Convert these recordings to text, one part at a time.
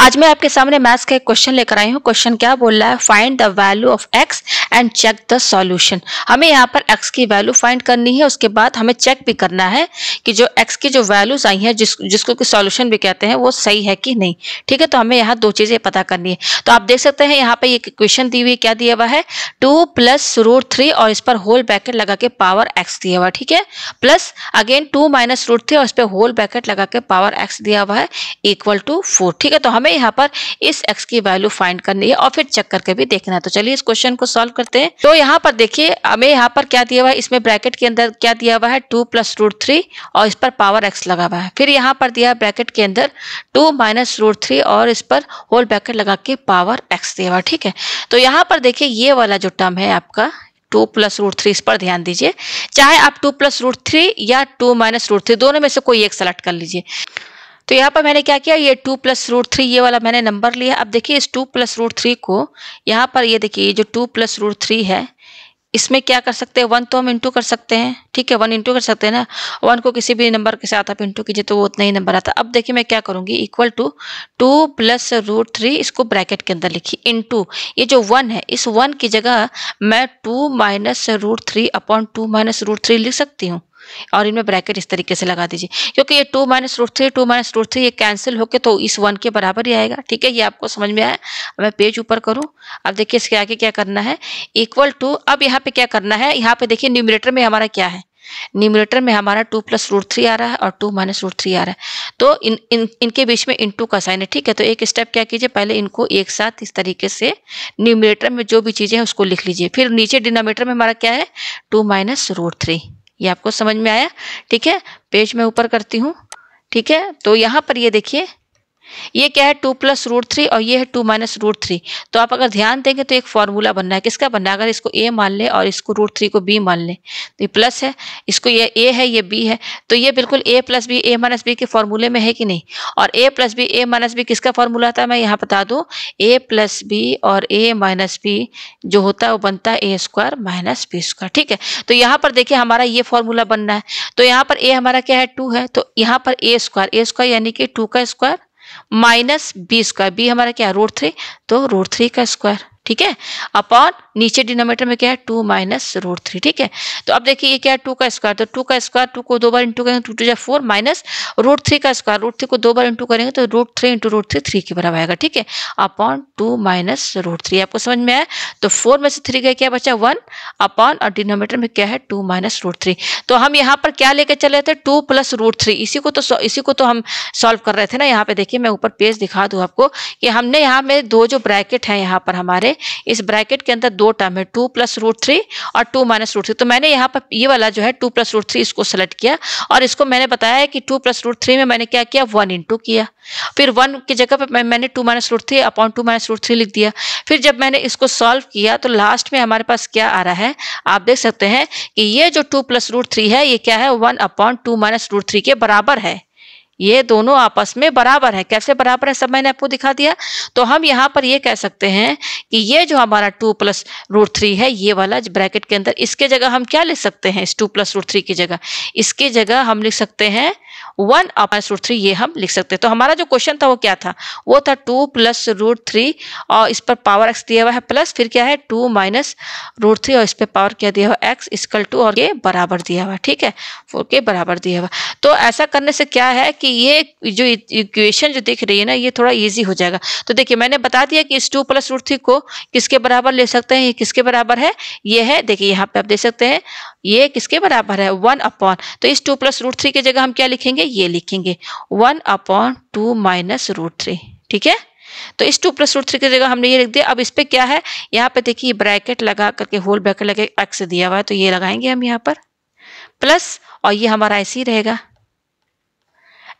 आज मैं आपके सामने मैथ्स का एक क्वेश्चन लेकर आई हूँ। क्वेश्चन क्या बोल रहा है? Find the value of x and check the solution हमें यहाँ पर एक्स की वैल्यू फाइंड करनी है, उसके बाद हमें चेक भी करना है कि जो एक्स की जो वैल्यूज़ आई हैं, जिस, जिसको कि सॉल्यूशन भी कहते हैं, वो सही है कि नहीं। ठीक है तो हमें यहाँ दो चीज़ें पता करनी है। तो आप देख सकते हैं, यहाँ पे एक क्वेश्चन दी हुई क्या दिया हुआ है? टू प्लस रूट थ्री और इस पर होल ब्रैकेट लगा के पावर एक्स दिया हुआ ठीक है? Plus again two minus root three और इस पर होल ब्रैकेट लगा के पावर एक्स दिया हुआ है इक्वल टू फोर ठीक है तो हमें यहाँ पर इस x की वैल्यू फाइंड करनी है और फिर चेक करके भी देखना है। तो चलिए इस क्वेश्चन को सॉल्व करते हैं। तो यहाँ पर देखिए, हमें यहाँ पर क्या दिया हुआ है? इसमें ब्रैकेट के अंदर क्या दिया हुआ है? टू प्लस रूट थ्री और इस पर पावर एक्स लगा हुआ है। फिर यहाँ पर दिया ब्रैकेट के अंदर टू माइनस रूट थ्री और इस पर होल ब्रैकेट लगा के पावर एक्स दिया हुआ ठीक है? तो यहाँ पर देखिए, ये वाला जो टर्म है आपका टू प्लस रूट थ्री इस पर ध्यान दीजिए। चाहे आप टू प्लस रूट थ्री या टू माइनस रूट थ्री दोनों में से कोई एक सेलेक्ट कर लीजिए। तो यहाँ पर मैंने क्या किया, ये टू प्लस रूट थ्री ये वाला मैंने नंबर लिया। अब देखिए इस टू प्लस रूट थ्री को यहाँ पर ये देखिए, ये जो टू प्लस रूट थ्री है, इसमें क्या कर सकते हैं? वन तो हम इंटू कर सकते हैं, ठीक है? वन इंटू कर सकते हैं ना? वन को किसी भी नंबर के साथ आप इंटू कीजिए तो वो उतना ही नंबर आता अब देखिए मैं क्या करूँगी? Equal to two plus root three इसको ब्रैकेट के अंदर लिखी इंटू ये जो वन है, इस वन की जगह मैं two minus root three upon two minus root three लिख सकती हूँ। और इनमें ब्रैकेट इस तरीके से लगा दीजिए। क्योंकि ये two minus root three two minus root three ये कैंसिल होके तो इस वन के बराबर ही आएगा। ठीक है, ये आपको समझ में आया? मैं पेज ऊपर करूँ। अब देखिए इसके आगे क्या करना है? इक्वल टू अब यहाँ पे क्या करना है? यहाँ पे देखिए न्यूमिनेटर में हमारा क्या है? न्यूमिनेटर में हमारा टू प्लस रूट थ्री आ रहा है और टू माइनस रूट थ्री आ रहा है। तो इन इन, इनके बीच में इन टू का साइन है, ठीक है? तो एक स्टेप क्या कीजिए? पहले इनको एक साथ इस तरीके से न्यूमिनेटर में जो भी चीज़ें हैं उसको लिख लीजिए। फिर नीचे डिनोमीटर में हमारा क्या है? टू माइनस रूट थ्री ये आपको समझ में आया? ठीक है, पेज में ऊपर करती हूँ। ठीक है तो यहाँ पर ये देखिए ये क्या है? टू प्लस रूट थ्री और ये है टू माइनस रूट थ्री। तो आप अगर ध्यान देंगे तो एक फॉर्मूला बनना है। किसका बनना है? अगर इसको ए मान ले और इसको रूट थ्री को बी मान ले। तो ये प्लस है। इसको ये ए है, ये बी है। तो ये बिल्कुल A plus B A minus B के फॉर्मूले में है कि नहीं? और A plus B A minus B किसका फॉर्मूला था मैं यहाँ बता दूँ। ए प्लस बी और ए माइनस बी जो होता है वो बनता है A square minus B square. ठीक है? तो यहाँ पर देखिए हमारा ये फॉर्मूला बनना है। तो यहाँ पर ए हमारा क्या है? टू है। तो यहाँ पर ए स्क्वायर ए स्क्वायर यानी कि टू का square minus B square, B हमारा क्या रूट थ्री तो रूट थ्री का स्क्वायर ठीक है? अपॉन नीचे डिनोमीटर में क्या है? टू माइनस रूट थ्री, ठीक है? तो अब देखिए ये क्या है? टू का स्क्वायर तो टू का स्क्वायर, टू को दो बार इंटू करेंगे टू टू जा फोर माइनस रूट थ्री का स्क्वायर रूट थ्री को दो बार इंटू करेंगे तो root three into root three three के बराबर आएगा, ठीक है? Upon two minus root three, आपको समझ में आया? तो फोर में से थ्री का क्या बचा? वन, अपॉन, और डिनोमीटर में क्या है? Two minus root three. तो हम यहाँ पर क्या लेकर चले थे? टू प्लस रूट थ्री, इसी को तो इसी को तो हम सॉल्व कर रहे थे ना? यहाँ पे देखिए, मैं ऊपर पेज दिखा दूँ आपको कि हमने यहाँ में दो जो ब्रैकेट है यहाँ पर हमारे, इस ब्रैकेट के अंदर दो टर्म है टू प्लस रूट थ्री और टू माइनस रूट थ्री तो मैंने यहाँ पर ये वाला जो है टू प्लस रूट थ्री इसको सेलेक्ट किया और इसको मैंने बताया है कि टू प्लस रूट थ्री में मैंने क्या किया? वन इंटू किया। फिर वन की जगह पर मैंने two minus root three upon two minus root three लिख दिया। फिर जब मैंने इसको सॉल्व किया तो लास्ट में हमारे पास क्या आ रहा है? आप देख सकते हैं कि ये जो टू प्लस रूट थ्री है, ये क्या है? One upon two minus root three के बराबर है। ये दोनों आपस में बराबर है। कैसे बराबर है, सब मैंने आपको दिखा दिया। तो हम यहाँ पर ये कह सकते हैं कि ये जो हमारा टू प्लस रूट थ्री है, ये वाला ब्रैकेट के अंदर, इसके जगह हम क्या लिख सकते हैं इस टू प्लस रूट थ्री की जगह? इसकी जगह हम लिख सकते हैं वन अपॉन रूट थ्री, ये हम लिख सकते हैं। तो हमारा जो क्वेश्चन था वो क्या था? वो था टू प्लस रूट थ्री, और इस पर पावर एक्स दिया हुआ है, प्लस फिर क्या है? टू माइनस रूट थ्री, और इस पर पावर क्या दिया हुआ? एक्स इसकल टू, और ये बराबर दिया हुआ, ठीक है? फोर के बराबर दिया हुआ। तो ऐसा करने से क्या है कि ये जो इक्वेशन जो दिख रही है ना, ये थोड़ा ईजी हो जाएगा। तो देखिए, मैंने बता दिया कि इस टू प्लस रूट थ्री को किसके बराबर ले सकते हैं? ये किसके बराबर है? ये है, देखिए, यहाँ पे आप देख सकते हैं, ये किसके बराबर है? One upon. तो इस टू प्लस रूट थ्री की जगह हम क्या लिखेंगे? ये लिखेंगे one upon two minus root three, ठीक है? तो इस टू प्लस रूट थ्री की जगह हमने ये लिख दिया। अब इस पे क्या है? यहाँ पे देखिए ब्रैकेट लगा करके, होल ब्रैकेट लगे एक्स दिया हुआ है तो ये लगाएँगे हम यहाँ पर। प्लस, और ये हमारा ऐसे ही रहेगा।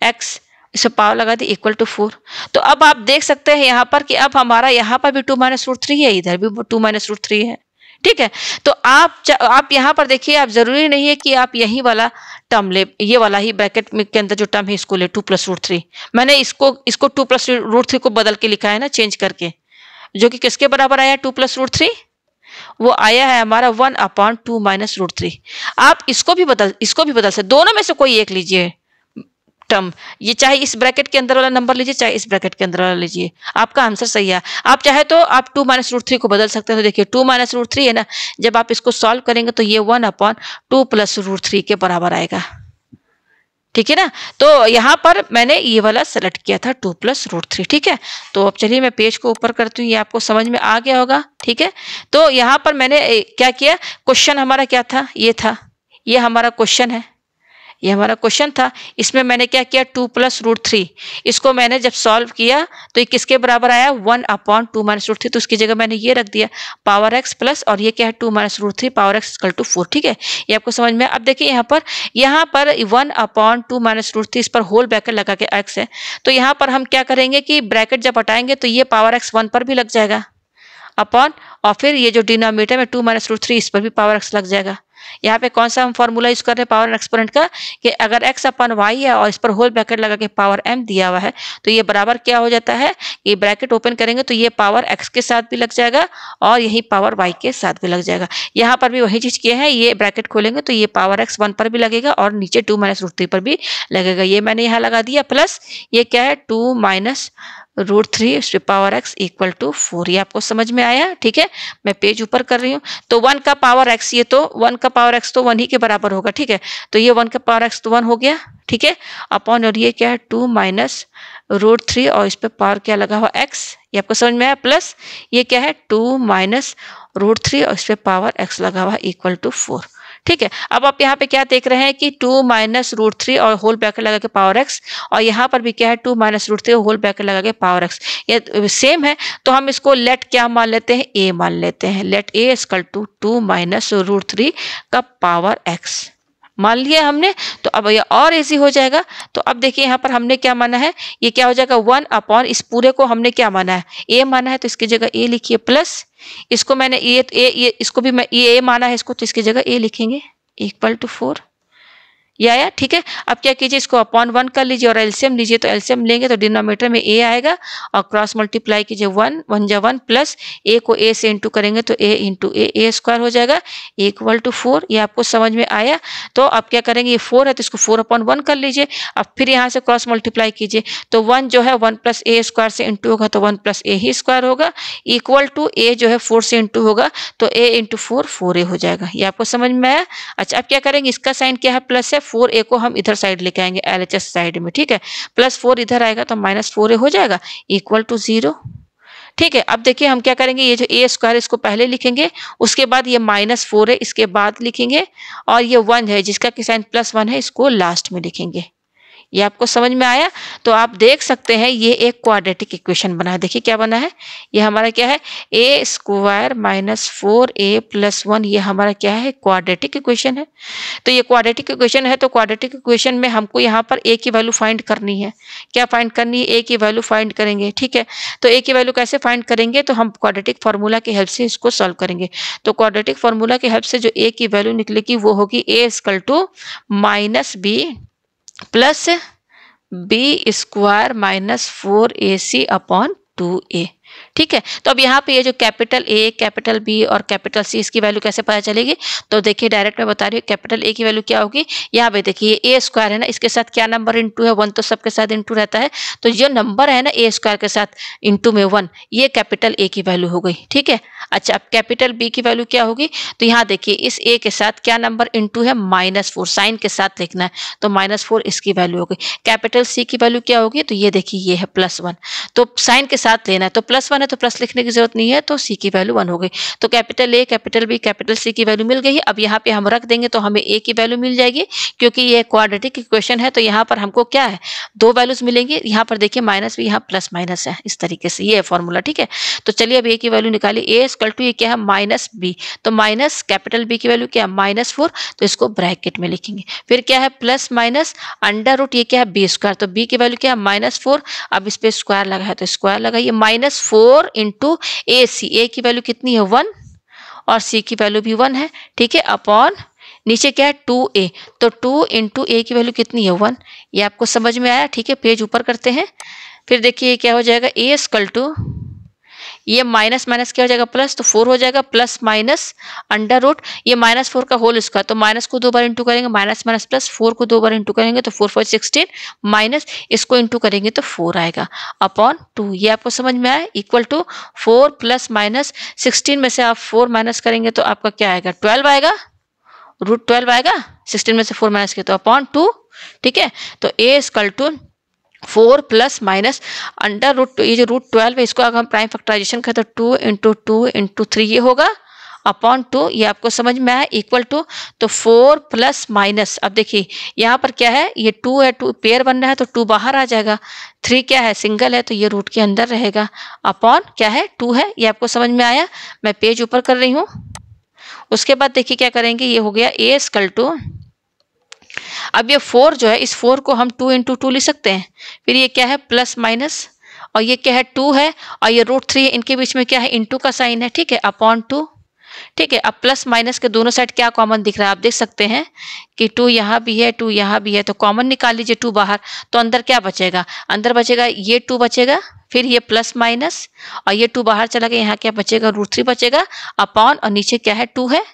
एक्स इसे पावर लगा दी, इक्वल टू फोर। तो अब आप देख सकते हैं यहाँ पर कि अब हमारा यहाँ पर भी टू माइनस रूट थ्री है, इधर भी टू माइनस रूट थ्री है। ठीक है? तो आप आप यहाँ पर देखिए, आप ज़रूरी नहीं है कि आप यही वाला टर्म ले, ये वाला ही ब्रैकेट में, के अंदर जो टर्म है, इसको ले टू प्लस रूट थ्री मैंने इसको इसको टू प्लस रूट थ्री को बदल के लिखा है ना चेंज करके। जो कि किसके बराबर आया टू प्लस रूट थ्री वो आया है हमारा one upon two minus root three आप इसको भी बदल, इसको भी बदल सकते, दोनों में से कोई एक लीजिए। टर्म ये चाहे इस ब्रैकेट के अंदर वाला नंबर लीजिए, चाहे इस ब्रैकेट के अंदर वाला लीजिए। आपका आंसर सही है। आप चाहे तो आप टू माइनस रूट थ्री को बदल सकते हैं। तो देखिए टू माइनस रूट थ्री है ना, जब आप इसको सॉल्व करेंगे तो ये one upon two plus root three के बराबर आएगा। ठीक है ना? तो यहाँ पर मैंने ये वाला सेलेक्ट किया था टू प्लस रूट थ्री ठीक है? तो अब चलिए मैं पेज को ऊपर करती हूँ। ये आपको समझ में आ गया होगा। ठीक है? तो यहाँ पर मैंने क्या किया? क्वेश्चन हमारा क्या था? ये था। ये हमारा क्वेश्चन है। ये हमारा क्वेश्चन था। इसमें मैंने क्या किया? Two plus root three. इसको मैंने जब सॉल्व किया तो ये किसके बराबर आया? One upon two minus root three. तो उसकी जगह मैंने ये रख दिया, पावर एक्स प्लस, और ये क्या है? Two minus root three, power x equal to four. ठीक है? ये आपको समझ में अब देखिए यहाँ पर यहाँ पर one upon two minus root three, इस पर होल ब्रैकेट लगा के एक्स है। तो यहाँ पर हम क्या करेंगे कि ब्रैकेट जब हटाएँगे तो ये पावर एक्स वन पर भी लग जाएगा, अपॉन, और फिर ये जो डिनोमीटर में टू माइनस रूट थ्री, इस पर भी पावर एक्स लग जाएगा। यहाँ पे कौन सा हम फॉर्मूला यूज़ कर रहे हैं? पावर एक्सपोनेंट का, कि अगर एक्स अपन वाई है और इस पर होल ब्रैकेट लगा के पावर एम दिया हुआ है तो ये बराबर क्या हो जाता है? ये ब्रैकेट ओपन करेंगे तो ये पावर एक्स के साथ भी लग जाएगा और यही पावर वाई के साथ भी लग जाएगा। यहाँ पर भी वही चीज़ किया है, ये ब्रैकेट खोलेंगे तो ये पावर एक्स वन पर भी लगेगा और नीचे टू माइनस पर भी लगेगा। ये मैंने यहाँ लगा दिया प्लस ये क्या है? टू माइनस रूट थ्री उसके power x equal to four ये आपको समझ में आया? ठीक है? मैं पेज ऊपर कर रही हूँ। तो वन का पावर एक्स ये तो वन का पावर एक्स तो वन ही के बराबर होगा, ठीक है? तो ये वन का पावर एक्स तो वन हो गया, ठीक है? अपॉन और ये क्या है? टू माइनस रूट थ्री और इस पर पावर क्या लगा हुआ? एक्स ये आपको समझ में आया? प्लस ये क्या है? टू माइनस रूट थ्री और इस पर पावर एक्स लगा हुआ इक्वल टू फोर ठीक है? अब आप यहाँ पे क्या देख रहे हैं कि टू माइनस रूट थ्री और होल ब्रैकेट लगा के पावर एक्स, और यहाँ पर भी क्या है, टू माइनस रूट थ्री और होल ब्रैकेट लगा के पावर एक्स। ये सेम है तो हम इसको लेट क्या मान लेते हैं? ए मान लेते हैं। Let A equal to two minus root three का पावर एक्स। मान लिया हमने तो अब ये और इजी हो जाएगा। तो अब देखिए, यहाँ पर हमने क्या माना है? ये क्या हो जाएगा? वन अपॉन इस पूरे को हमने क्या माना है? ए माना है तो इसकी जगह ए लिखिए प्लस। इसको मैंने ये ए, ए इसको भी मैं ये ए माना है इसको तो इसकी जगह ए लिखेंगे इक्वल टू फोर ये आया ठीक है। अब क्या कीजिए, इसको अपॉन वन कर लीजिए और एल्सियम लीजिए। तो एल्सियम लेंगे तो डिनोमीटर में ए आएगा और क्रॉस मल्टीप्लाई कीजिए वन वन जा वन प्लस ए को ए से इंटू करेंगे तो A into A A square हो जाएगा। इक्वल टू फोर ये आपको समझ में आया। तो अब क्या करेंगे, ये फोर है तो इसको फोर अपॉन वन कर लीजिए। अब फिर यहाँ से क्रॉस मल्टीप्लाई कीजिए। तो वन जो है वन प्लस ए स्क्वायर से इंटू होगा तो वन प्लस ए ही स्क्वायर होगा। इक्वल टू ए जो है फोर से इंटू होगा तो A into four four A हो जाएगा। ये आपको समझ में आया? अच्छा अब क्या करेंगे, इसका साइन क्या है? प्लस है फोर ए को हम इधर साइड लेके आएँगे एल एच एस साइड में, ठीक है? प्लस फोर इधर आएगा तो माइनस फोर ए हो जाएगा इक्वल टू ज़ीरो ठीक है, अब देखिए हम क्या करेंगे, ये जो ए स्क्वायर इसको पहले लिखेंगे, उसके बाद ये माइनस फोर है, इसके बाद लिखेंगे, और ये वन है, जिसका कि साइन प्लस वन है, इसको लास्ट में लिखेंगे। ये आपको समझ में आया? तो आप देख सकते हैं, ये एक क्वाड्रेटिक इक्वेशन बना है। देखिए क्या बना है? ये हमारा क्या है? A square minus four A plus one ये हमारा क्या है? क्वाड्रेटिक इक्वेशन है। तो ये क्वाड्रेटिक इक्वेशन है तो क्वाड्रेटिक इक्वेशन में हमको यहाँ पर ए की वैल्यू फाइंड करनी है। क्या फाइंड करनी है? ए की वैल्यू फाइंड करेंगे, ठीक है? तो ए की वैल्यू कैसे फाइंड करेंगे? तो हम क्वाड्रेटिक फार्मूला की हेल्प से इसको सॉल्व करेंगे। तो क्वाड्रेटिक फार्मूला की हेल्प से जो ए की वैल्यू निकलेगी, वो होगी A equal to minus B plus B square minus four A C upon two A. ठीक है? तो अब यहाँ पे ये जो कैपिटल ए कैपिटल बी और कैपिटल सी इसकी वैल्यू कैसे पता चलेगी? तो देखिए, डायरेक्ट मैं बता रही हूँ, कैपिटल ए की वैल्यू क्या होगी? यहाँ पे देखिए ए स्क्वायर है ना, इसके साथ क्या नंबर इंटू है? वन तो सबके साथ इंटू रहता है। तो जो नंबर है ना ए स्क्वायर के साथ इंटू में वन ये कैपिटल ए की वैल्यू हो गई। ठीक है? अच्छा अब कैपिटल बी की वैल्यू क्या होगी? तो यहाँ देखिए, इस ए के साथ क्या नंबर इंटू है? माइनस फोर साइन के साथ लिखना है। तो माइनस फोर इसकी वैल्यू होगी कैपिटल सी की वैल्यू क्या होगी? तो ये देखिए, ये है प्लस वन तो साइन के साथ लेना है। तो प्लस वन है तो प्लस लिखने की ज़रूरत नहीं है तो सी की वैल्यू वन हो गई। तो capital A capital B capital C की वैल्यू मिल गई अब यहाँ पे हम रख देंगे तो हमें ए की वैल्यू मिल जाएगी, क्योंकि ये क्वाड्रेटिक इक्वेशन है तो यहाँ पर हमको क्या है? दो वैल्यूज़ मिलेंगे। यहाँ पर देखिए माइनस भी यहाँ प्लस माइनस है, इस तरीके से। ये फॉर्मूला ठीक है? तो चलिए, अब ए की वैल्यू निकाली। ए स्कल टू ये क्या है? Minus B. तो माइनस कैपिटल बी की वैल्यू क्या है? Minus four. तो इसको ब्रैकेट में लिखेंगे। फिर क्या है? प्लस माइनस अंडर रूट ये क्या है? B square. तो बी की वैल्यू क्या है? Minus four. अब इस पर स्क्वायर लगा है तो स्क्वायर लगाइए। Minus four into A C. A की वैल्यू कितनी है? वन। और सी की वैल्यू भी वन है। ठीक है? अपॉन नीचे क्या है? Two A. तो टू इंटू ए की वैल्यू कितनी है? वन। ये आपको समझ में आया? ठीक है? पेज ऊपर करते हैं। फिर देखिए क्या हो जाएगा? ए स्कल टू ये माइनस माइनस क्या हो जाएगा? प्लस तो फोर हो जाएगा, प्लस माइनस अंडर रूट, ये माइनस फोर का होल इसका तो माइनस को दो बार इंटू करेंगे, माइनस माइनस प्लस, फोर को दो बार इंटू करेंगे तो फोर फोर, सिक्सटीन, माइनस इसको इंटू करेंगे तो फोर आएगा अपॉन टू ये आपको समझ में आया? Equal to four plus minus sixteen में से आप फोर माइनस करेंगे तो आपका क्या आएगा? ट्वेल्व आएगा रूट ट्वेल्व आएगा सिक्सटीन में से फोर माइनस किया तो अपॉन टू ठीक है? तो A equal to four plus minus under root ये जो रूट ट्वेल्व है, इसको अगर हम प्राइम फैक्टराइजेशन करें तो two into two into three ये होगा अपॉन टू ये आपको समझ में आया इक्वल टू तो फोर प्लस माइनस अब देखिए, यहाँ पर क्या है, ये टू है टू पेयर बन रहा है तो टू बाहर आ जाएगा थ्री क्या है सिंगल है तो ये रूट के अंदर रहेगा अपॉन क्या है टू है, ये आपको समझ में आया, मैं पेज ऊपर कर रही हूँ, उसके बाद देखिए क्या करेंगे, ये हो गया ए स्कल टू अब ये फोर जो है, इस फोर को हम टू इंटू टू लिख सकते हैं। फिर ये क्या है? प्लस माइनस और ये क्या है? टू है, और ये रूट थ्री इनके बीच में क्या है? इंटू का साइन है, ठीक है? अपॉन टू ठीक है, अब प्लस माइनस के दोनों साइड क्या कॉमन दिख रहा है? आप देख सकते हैं कि टू यहाँ भी है टू यहाँ भी है तो कॉमन निकाल लीजिए टू बाहर तो अंदर क्या बचेगा? अंदर बचेगा ये टू बचेगा, फिर ये प्लस माइनस और ये टू बाहर चला गया, यहाँ क्या बचेगा? रूट थ्री बचेगा अपॉन और नीचे क्या है? टू है।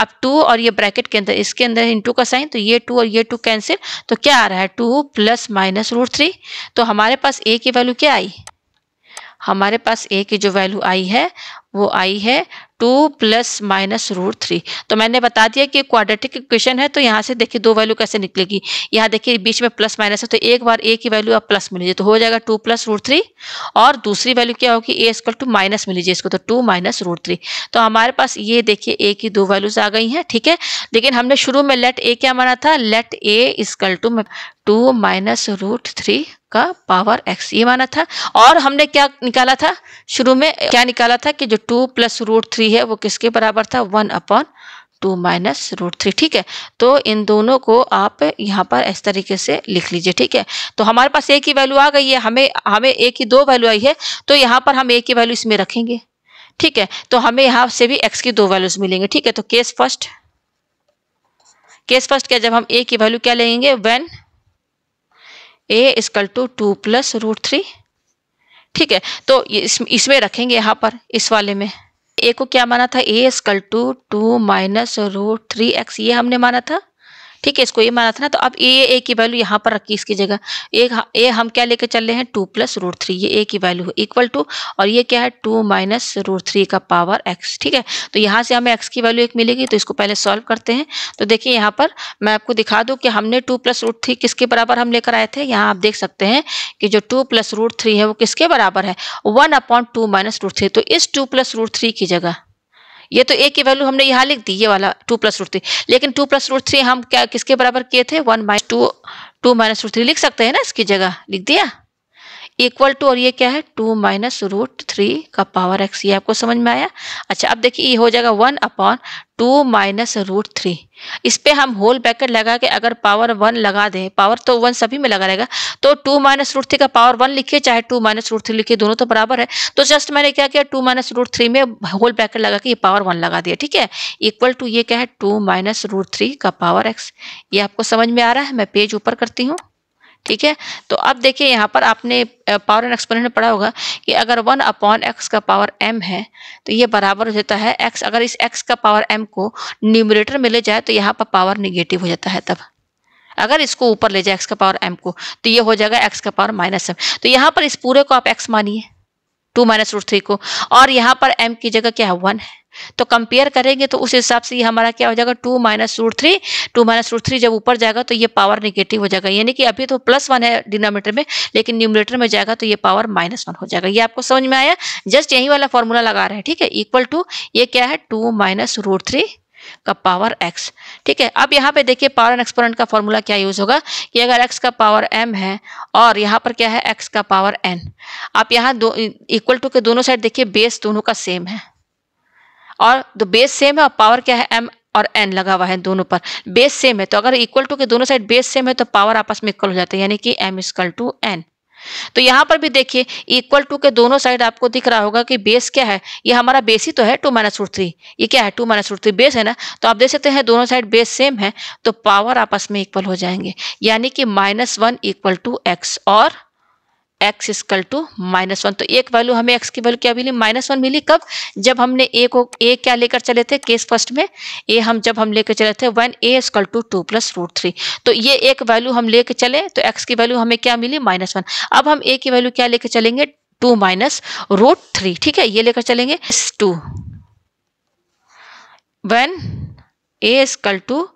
अब टू और ये ब्रैकेट के अंदर, इसके अंदर इंटू का साइन तो ये टू और ये टू कैंसिल तो क्या आ रहा है? Two plus minus root three तो हमारे पास ए की वैल्यू क्या आई? हमारे पास ए की जो वैल्यू आई है, वो आई है two plus minus root three. तो मैंने बता दिया कि क्वाड्रेटिक इक्वेशन है तो यहाँ से देखिए दो वैल्यू कैसे निकलेगी। यहाँ देखिए बीच में प्लस माइनस है तो एक बार ए की वैल्यू आप प्लस मिलीजिए तो हो जाएगा टू प्लस रूट थ्री। और दूसरी वैल्यू क्या होगी? ए स्क्वल टू माइनस मिलीजिए इसको तो टू माइनस रूट थ्री। तो हमारे पास ये देखिए ए की दो वैल्यूज़ आ गई हैं, ठीक है? लेकिन हमने शुरू में लेट ए क्या माना था? Let A equal to two minus root three. का पावर एक्स ये माना था। और हमने क्या निकाला था? शुरू में क्या निकाला था कि जो टू प्लस रूट थ्री है, वो किसके बराबर था? One upon two minus root three ठीक है? तो इन दोनों को आप यहाँ पर इस तरीके से लिख लीजिए, ठीक है? तो हमारे पास ए की वैल्यू आ गई है, हमें हमें ए की दो वैल्यू आई है तो यहाँ पर हम ए की वैल्यू इसमें रखेंगे, ठीक है? तो हमें यहाँ से भी एक्स की दो वैल्यूज़ मिलेंगे, ठीक है? तो केस फ़र्स्ट केस फ़र्स्ट क्या, जब हम ए की वैल्यू क्या लेंगे? When A equal to two plus root three ठीक है तो इस, इसमें रखेंगे यहाँ पर इस वाले में। ए को क्या माना था? A equal to two minus root three x ये हमने माना था। ठीक है, इसको ये माना था ना तो अब ए ए की वैल्यू यहाँ पर रखी इसकी जगह। ए ए हम क्या लेके चल रहे हैं? टू प्लस रूट थ्री ये ए की वैल्यू है इक्वल टू और ये क्या है? टू माइनस रूट थ्री का पावर एक्स ठीक है? तो यहाँ से हमें एक्स की वैल्यू एक मिलेगी तो इसको पहले सॉल्व करते हैं। तो देखिए यहाँ पर मैं आपको दिखा दूँ कि हमने टू प्लस रूट थ्री किसके बराबर हम लेकर आए थे? यहाँ आप देख सकते हैं कि जो टू प्लस रूट थ्री है, वो किसके बराबर है? One upon two minus root three तो इस टू प्लस रूट थ्री की जगह ये तो ए की वैल्यू हमने यहाँ लिख दी, ये वाला टू प्लस रूट थ्री लेकिन टू प्लस रूट थ्री हम क्या, किसके बराबर किए थे? One minus two two minus root three लिख सकते हैं ना इसकी जगह? लिख दिया? इक्वल टू और ये क्या है? टू माइनस रूट थ्री का पावर एक्स ये आपको समझ में आया? अच्छा अब देखिए, ये हो जाएगा one upon two minus root three इस पर हम होल ब्रैकेट लगा के अगर पावर वन लगा दें पावर तो वन सभी में लगा रहेगा तो टू माइनस रूट थ्री का पावर वन लिखिए, चाहे टू माइनस रूट थ्री लिखिए, दोनों तो बराबर है। तो जस्ट मैंने क्या किया? टू माइनस रूट थ्री में होल ब्रैकेट लगा के ये पावर वन लगा दिया, ठीक है? इक्वल टू ये क्या है? टू माइनस रूट थ्री का पावर एक्स ये आपको समझ में आ रहा है? मैं पेज ऊपर करती हूँ। ठीक है? तो अब देखिए यहाँ पर आपने पावर एंड एक्सपोनेंट में पढ़ा होगा कि अगर वन अपॉन एक्स का पावर एम है तो ये बराबर हो जाता है एक्स अगर इस एक्स का पावर एम को न्यूमिनेटर में ले जाए तो यहाँ पर पावर निगेटिव हो जाता है तब। अगर इसको ऊपर ले जाए एक्स का पावर एम को तो ये हो जाएगा एक्स का पावर माइनस एम तो यहाँ पर इस पूरे को आप एक्स मानिए टू माइनस रूट थ्री को। और यहाँ पर एम की जगह क्या है? वन है। तो कंपेयर करेंगे तो उस हिसाब से ये हमारा क्या हो जाएगा? Two minus root three two minus root three जब ऊपर जाएगा तो ये पावर निगेटिव हो जाएगा। यानी कि अभी तो प्लस वन है डिनोमीटर में, लेकिन न्यूमिनेटर में जाएगा तो ये पावर माइनस वन हो जाएगा। ये आपको समझ में आया? जस्ट यही वाला फॉर्मूला लगा रहे हैं, ठीक है? इक्वल टू ये क्या है? टू माइनस रूट थ्री का पावर x, ठीक है? अब यहाँ पे देखिए पावर एंड एक्सपोनेंट का फॉर्मूला क्या यूज़ होगा? कि अगर x का पावर m है और यहाँ पर क्या है? x का पावर n आप यहाँ दो इक्वल टू के दोनों साइड देखिए बेस दोनों का सेम है। और द बेस सेम है और पावर क्या है? एम और एन लगा हुआ है दोनों पर। बेस सेम है तो अगर इक्वल टू के दोनों साइड बेस सेम है तो पावर आपस में इक्वल हो जाते हैं, यानी कि m इक्वल टू एन तो यहाँ पर भी देखिए इक्वल टू के दोनों साइड आपको दिख रहा होगा कि बेस क्या है? ये हमारा बेस ही तो है टू माइनस रूट थ्री ये क्या है? Two minus root three base है ना? तो आप देख सकते हैं, दोनों साइड बेस सेम है तो पावर आपस में इक्वल हो जाएँगे। यानी कि minus one equal two x और x equal two minus one तो एक वैल्यू हमें एक्स की वैल्यू क्या मिली? माइनस वन मिली कब? जब हमने ए को ए क्या लेकर चले थे? केस फ़र्स्ट में। ए हम जब हम लेकर चले थे one a equal two two plus root three तो ये एक वैल्यू हम लेकर चले तो एक्स की वैल्यू हमें क्या मिली? माइनस वन अब हम ए की वैल्यू क्या लेकर चलेंगे? टू माइनस रूट थ्री ठीक है? ये लेकर चलेंगे two one a equal two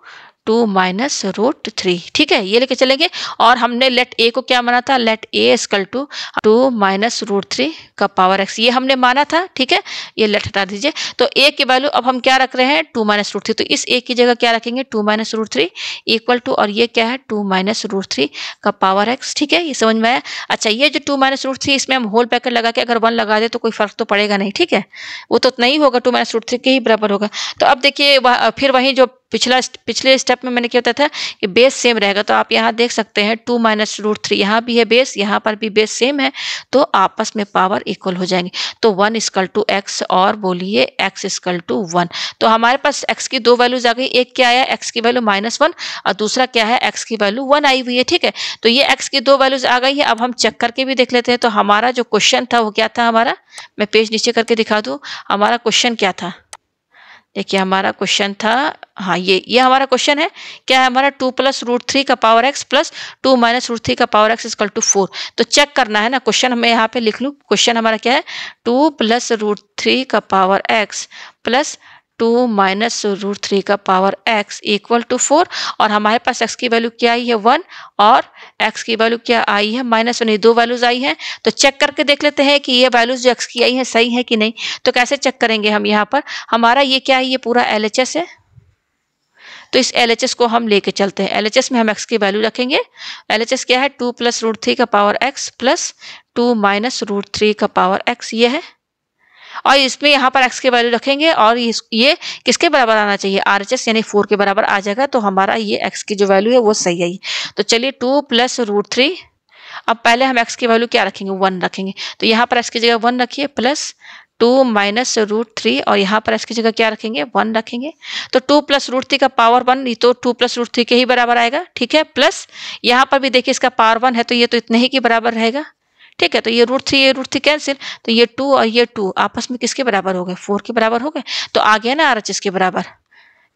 two minus root three. ठीक है, ये लेके चलेंगे। और हमने लेट ए को क्या माना था? Let a equal two two minus root three का पावर एक्स। ये हमने माना था, ठीक है? ये लेट हटा दीजिए। तो ए की वैल्यू अब हम क्या रख रहे हैं? Two minus root three. तो इस ए की जगह क्या रखेंगे? Two minus root three equal two, और ये क्या है? टू माइनस रूट थ्री का पावर एक्स। ठीक है, ये समझ में आया? अच्छा ये जो टू माइनस रूट थ्री, इसमें हम होल पैकेट लगा के अगर वन लगा दे तो कोई फ़र्क तो पड़ेगा नहीं, ठीक है? वो तो नहीं होगा, टू माइनस रूट थ्री के ही बराबर होगा। तो अब देखिए फिर वही जो पिछला पिछले स्टेप में मैंने क्या बताया था कि बेस सेम रहेगा तो आप यहाँ देख सकते हैं टू माइनस रूट थ्री यहाँ भी है बेस यहाँ पर भी बेस सेम है तो आपस में पावर इक्वल हो जाएँगे। तो वन स्कल टू एक्स और बोलिए एक्स स्कल टू वन तो हमारे पास एक्स की दो वैल्यूज़ आ गई, एक क्या आया? एक्स की वैल्यू माइनस वन और दूसरा क्या है? एक्स की वैल्यू वन आई हुई है, ठीक है? तो ये एक्स की दो वैल्यूज़ आ गई है, अब हम चेक करके भी देख लेते हैं। तो हमारा जो क्वेश्चन था वो क्या था हमारा? मैं पेज नीचे करके दिखा दूँ, हमारा क्वेश्चन क्या था? देखिए हमारा क्वेश्चन था हाँ ये ये हमारा क्वेश्चन है, क्या है हमारा टू प्लस रूट थ्री का power x plus two minus root three का power x equal two four तो चेक करना है ना क्वेश्चन हमें यहाँ पे लिख लूँ क्वेश्चन हमारा क्या है? टू प्लस रूट थ्री का power x plus two minus root three का power x equal two four, और हमारे पास एक्स की वैल्यू क्या आई है वन, और एक्स की वैल्यू क्या आई है माइनस वन, ये दो वैल्यूज़ आई हैं। तो चेक करके देख लेते हैं कि ये वैल्यूज़ जो एक्स की आई है सही है कि नहीं। तो कैसे चेक करेंगे हम यहाँ पर? हमारा ये क्या है? ये पूरा एलएचएस है। तो इस एलएचएस को हम लेके चलते हैं। एलएचएस में हम एक्स की वैल्यू रखेंगे। एलएचएस क्या है? टू प्लस रूट थ्री का power x plus two minus root three का पावर एक्स, ये है। और इसमें यहाँ पर एक्स के वैल्यू रखेंगे और ये किसके बराबर आना चाहिए? आर एच एस यानी फोर के बराबर आ जाएगा तो हमारा ये एक्स की जो वैल्यू है वो सही आई तो चलिए टू प्लस रूट थ्री अब पहले हम एक्स की वैल्यू क्या रखेंगे? वन रखेंगे। तो यहाँ पर एक्स की जगह वन रखिए plus two minus root three और यहाँ पर इसकी जगह क्या रखेंगे? वन रखेंगे। तो टू प्लस रूट थ्री का पावर वन तो टू प्लस रूट थ्री के ही बराबर आएगा, ठीक है? प्लस यहाँ पर भी देखिए इसका पावर वन है तो ये तो इतने ही के बराबर रहेगा। ठीक है तो ये रूट थ्री ये रूट थ्री कैंसिल तो ये टू और ये टू आपस में किसके बराबर हो गए? फोर के बराबर हो गए। तो आ गया ना आर के बराबर।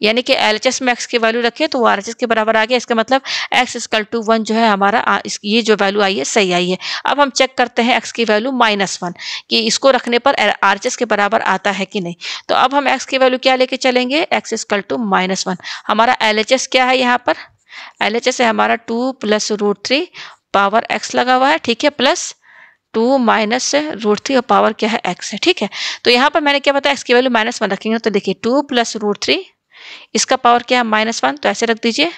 यानी कि एल एच एस में एक्स की वैल्यू रखे तो वो आर एच एस के बराबर आ गया। इसका मतलब एक्स इसकल टू वन जो है हमारा इस, ये जो वैल्यू आई है सही आई है। अब हम चेक करते हैं एक्स की वैल्यू माइनस वन कि इसको रखने पर आर एच एस के बराबर आता है कि नहीं। तो अब हम एक्स की वैल्यू क्या लेके चलेंगे? X equal two minus one हमारा एल एच एस क्या है यहाँ पर? एल एच एस है हमारा two plus root three power x लगा हुआ है ठीक है plus two minus root three और पावर क्या है एक्स है, ठीक है? तो यहाँ पर मैंने क्या बताया एक्स की वैल्यू माइनस वन रखेंगे तो देखिए, टू प्लस रूट थ्री, इसका पावर क्या है, माइनस वन तो ऐसे रख दीजिए।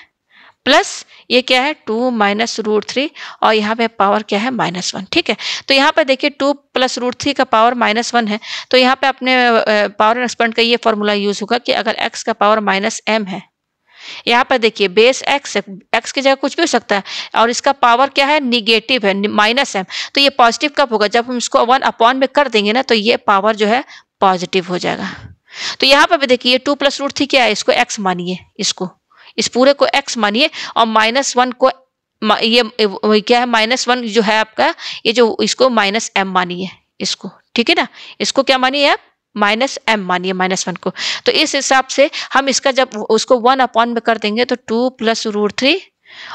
प्लस ये क्या है, टू माइनस रूट थ्री, और यहाँ पे पावर क्या है, माइनस वन, ठीक है? तो यहाँ पे देखिए, टू प्लस रूट थ्री का पावर माइनस वन है तो यहाँ पे अपने पावर एक्सपेंड का ये फॉर्मूला यूज़ होगा कि अगर एक्स का पावर माइनस एम है यहाँ पर देखिए बेस एक्स एक्स की जगह कुछ भी हो सकता है, और इसका पावर क्या है? निगेटिव है माइनस एम तो ये पॉजिटिव कब होगा? जब हम इसको वन अपॉन में कर देंगे ना तो ये पावर जो है पॉजिटिव हो जाएगा। तो यहाँ पर भी देखिए टू प्लस रूट थ्री क्या? है इसको एक्स मानिए, इसको। इस पूरे को एक्स मानिए, और माइनस वन को ये क्या है? माइनस वन जो है आपका, ये जो इसको माइनस एम मानिए, इसको। ठीक है ना? इसको क्या मानिए आप? माइनस एम मानिए माइनस वन को। तो इस हिसाब से हम इसका जब उसको वन अपॉन में कर देंगे तो टू प्लस रूट थ्री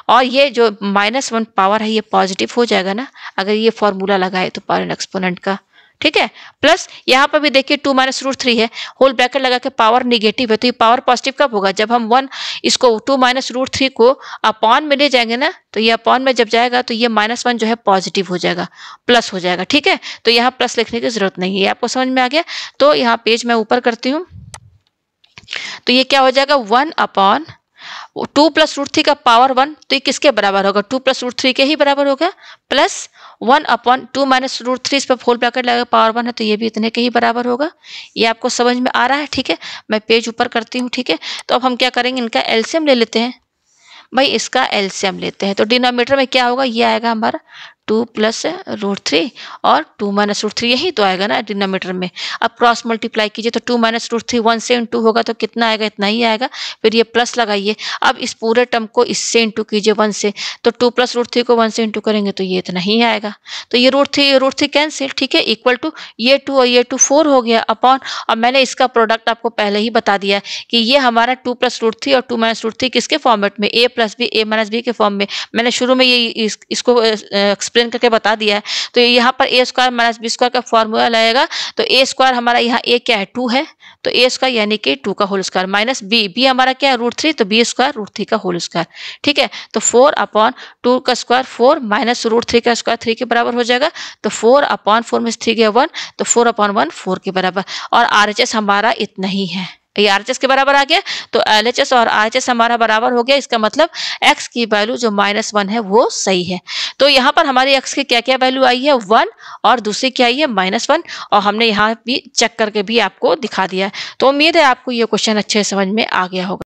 और ये जो माइनस वन पावर है, ये पॉजिटिव हो जाएगा ना। अगर ये फॉर्मूला लगाए तो पावर एक्सपोनेंट का। ठीक है? प्लस यहाँ पर भी देखिए टू माइनस रूट थ्री है। होल ब्रैकेट लगा के पावर निगेटिव है तो ये पावर पॉजिटिव कब होगा? जब हम वन इसको टू माइनस रूट थ्री को अपॉन में ले जाएँगे ना तो ये अपॉन में जब जाएगा तो ये माइनस वन जो है पॉजिटिव हो जाएगा प्लस हो जाएगा, ठीक है? तो यहाँ प्लस लिखने की ज़रूरत नहीं है। आपको समझ में आ गया? तो यहाँ पेज मैं ऊपर करती हूँ। तो ये क्या हो जाएगा? One upon two plus root three का पावर वन तो ये किसके बराबर होगा? टू प्लस रूट थ्री के ही बराबर होगा। Plus one upon two minus root three इस पर फोल ब्रैकेट लगेगा पावर वन है तो ये भी इतने के ही बराबर होगा। ये आपको समझ में आ रहा है, ठीक है? मैं पेज ऊपर करती हूँ, ठीक है? तो अब हम क्या करेंगे? इनका एल्सियम ले लेते हैं। भाई, इसका एल्सियम लेते हैं। तो डिनोमीटर में क्या होगा? ये आएगा हमारा टू प्लस रूट थ्री और टू माइनस रूट थ्री यही तो आएगा ना डिनोमीटर में। अब क्रॉस मल्टीप्लाई कीजिए तो two minus root three one से इंटू होगा तो कितना आएगा? इतना ही आएगा। फिर ये प्लस लगाइए। अब इस पूरे टर्म को इससे इंटू कीजिए वन से। तो टू प्लस रूट थ्री को वन से इंटू करेंगे तो ये इतना ही आएगा। तो ये root three root three cancel ठीक है? इक्वल टू ये टू और ये टू फोर हो गया अपॉन और मैंने इसका प्रोडक्ट आपको पहले ही बता दिया कि ये हमारा टू प्लस रूट थ्री और टू माइनस रूट थ्री किसके फॉर्मेट में? A plus b a minus b के फॉर्म में। मैंने शुरू में ये इस, इसको एक्सप्लेन करके बता दिया है। तो यहाँ पर a square minus b square का फॉर्मूला लगेगा। तो ए स्क्वायर हमारा यहाँ ए क्या है? टू है। तो ए स्क्वायर यानी कि टू का whole square minus b b हमारा क्या है? रूट थ्री तो बी स्क्वायर रूट थ्री का होल स्क्वायर ठीक है? तो फोर अपॉन टू का square four minus root three का स्क्वायर थ्री के बराबर हो जाएगा। तो फोर अपॉन फोर में थ्री गया वन तो फोर अपॉन वन फोर के बराबर। और आर हमारा इतना ही है। आर के बराबर आ गया। तो एल और आर हमारा बराबर हो गया। इसका मतलब एक्स की वैल्यू जो माइनस वन है, वो सही है। तो यहाँ पर हमारे एक्स की क्या क्या वैल्यू आई है? वन और दूसरी क्या आई है? माइनस वन और हमने यहाँ भी चेक करके भी आपको दिखा दिया है। तो उम्मीद है आपको ये क्वेश्चन अच्छे समझ में आ गया होगा।